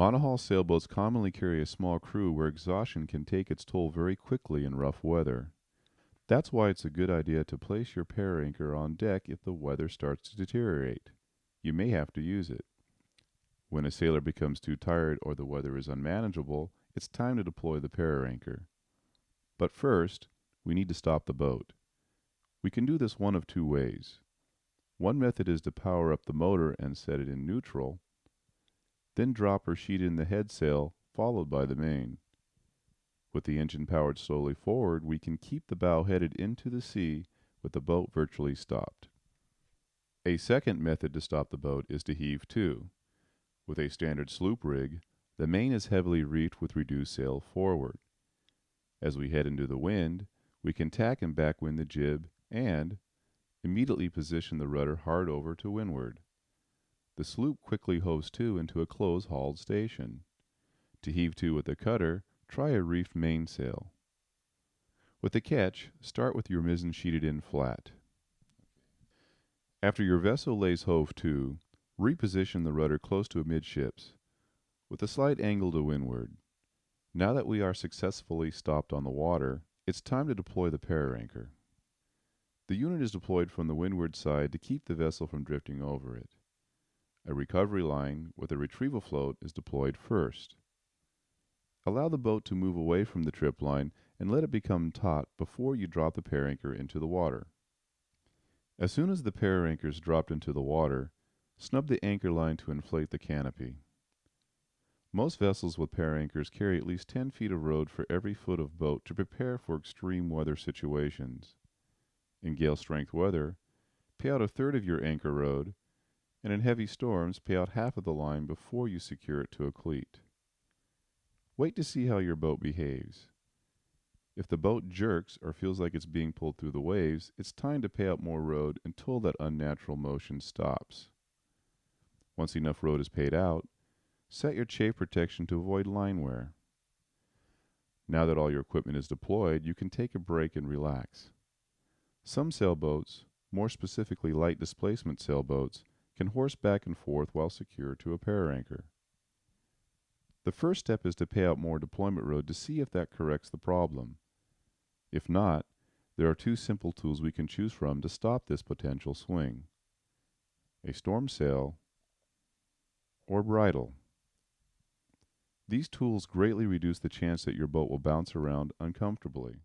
Monohull sailboats commonly carry a small crew where exhaustion can take its toll very quickly in rough weather. That's why it's a good idea to place your para-anchor on deck if the weather starts to deteriorate. You may have to use it. When a sailor becomes too tired or the weather is unmanageable, it's time to deploy the para-anchor. But first, we need to stop the boat. We can do this one of two ways. One method is to power up the motor and set it in neutral, then drop her sheet in the head sail, followed by the main. With the engine powered slowly forward, we can keep the bow headed into the sea with the boat virtually stopped. A second method to stop the boat is to heave to. With a standard sloop rig, the main is heavily reefed with reduced sail forward. As we head into the wind, we can tack and backwind the jib and immediately position the rudder hard over to windward. The sloop quickly hoves to into a close hauled station. To heave to with the cutter, try a reefed mainsail. With the ketch, start with your mizzen sheeted in flat. After your vessel lays hove to, reposition the rudder close to amidships, with a slight angle to windward. Now that we are successfully stopped on the water, it's time to deploy the para-anchor. The unit is deployed from the windward side to keep the vessel from drifting over it. A recovery line with a retrieval float is deployed first. Allow the boat to move away from the trip line and let it become taut before you drop the para-anchor into the water. As soon as the para-anchor is dropped into the water, snub the anchor line to inflate the canopy. Most vessels with para-anchors carry at least 10 feet of rode for every foot of boat to prepare for extreme weather situations. In gale strength weather, pay out a third of your anchor rode and in heavy storms, pay out half of the line before you secure it to a cleat. Wait to see how your boat behaves. If the boat jerks or feels like it's being pulled through the waves, it's time to pay out more rode until that unnatural motion stops. Once enough rode is paid out, set your chafe protection to avoid line wear. Now that all your equipment is deployed, you can take a break and relax. Some sailboats, more specifically light displacement sailboats, can horse back and forth while secure to a para-anchor. The first step is to pay out more deployment rode to see if that corrects the problem. If not, there are two simple tools we can choose from to stop this potential swing. A storm sail or bridle. These tools greatly reduce the chance that your boat will bounce around uncomfortably.